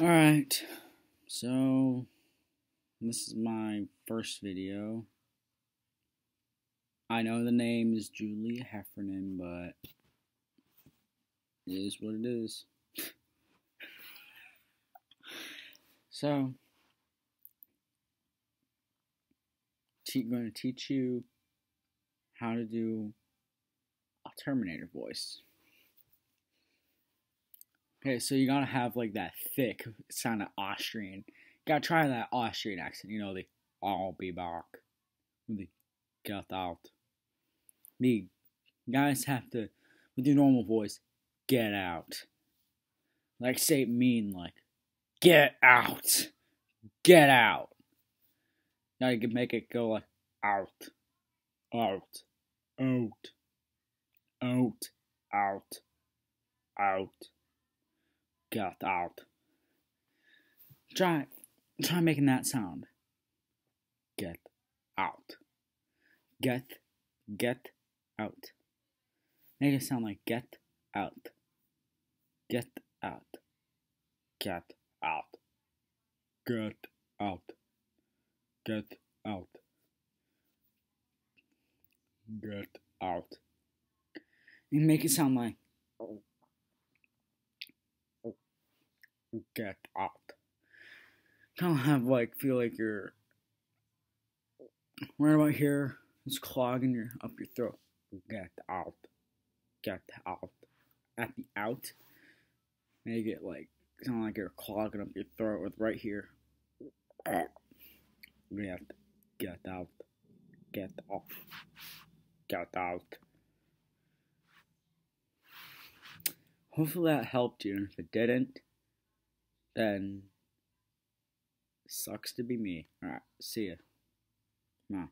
Alright, so this is my first video. I know the name is Julie Heffernan, but it is what it is. so, I'm going to teach you how to do a Terminator voice. Okay, so you gotta have like that thick sound of Austrian. You gotta try that Austrian accent. You know the "I'll be back," the "Get out." The guys have to with your normal voice, "Get out." Like say mean like, "Get out, get out." Now you can make it go like out, out, out, out, out, out get out. Try, try making that sound. Get out. Get, get out. Make it sound like get out. Get out. Get out. Get out. Get out. Get out. And make it sound like get out. Kind of have like feel like you're right about here. It's clogging your up your throat. Get out. Get out. At the out, make it like sound like you're clogging up your throat with right here. Get get out. Get off. Get out. Hopefully that helped you. If it didn't, then sucks to be me. Alright, see ya. Nah.